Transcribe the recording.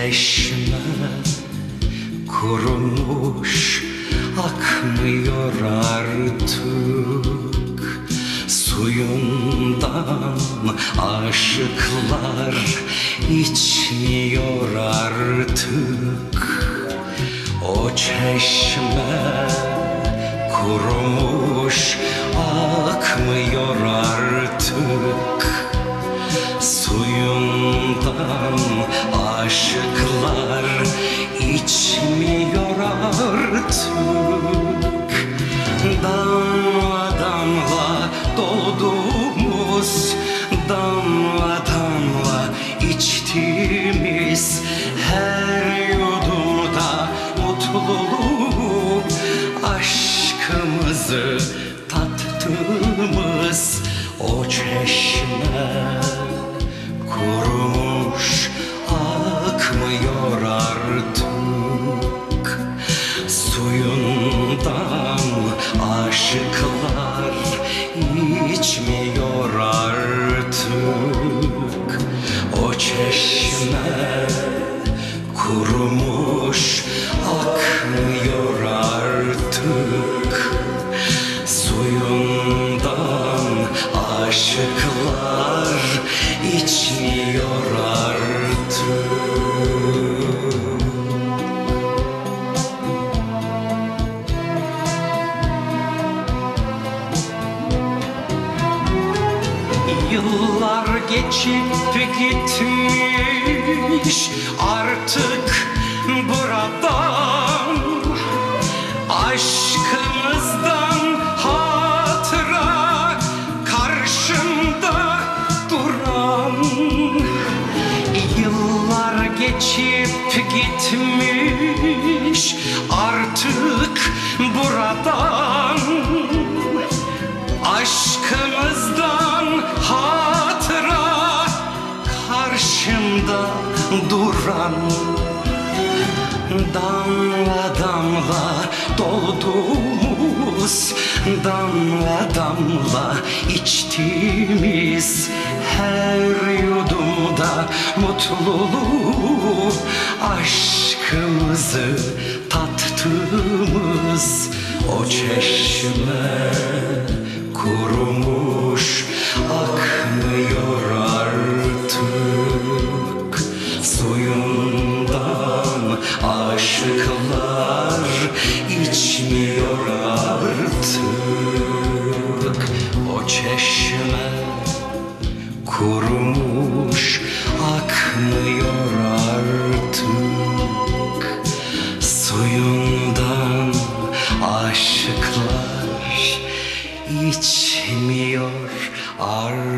Çeşme kurumuş akmıyor artık. Suyundan aşıklar içmiyor artık. O çeşme kurumuş ağ içmiyor artık. Damla damla doğduğumuz Damla damla içtiğimiz Her yudumda mutluluğu Aşkımızı tattığımız O çeşme kurumuş Suyundan aşıklar içmiyor artık. O çeşme kurumuş akmıyor artık. Suyundan aşıklar içmiyor Yıllar geçip gitmiş. Artık buradan Aşkımızdan hatıra karşımda duran Yıllar geçip gitmiş. Artık buradan duran Damla damla doğduğumuz Damla damla içtiğimiz Her yudumda mutluluğu Aşkımızı tattığımız O çeşme aşıklar içmiyor artık. O çeşme kurumuş akmıyor artık. Suyundan aşıklar içmiyor artık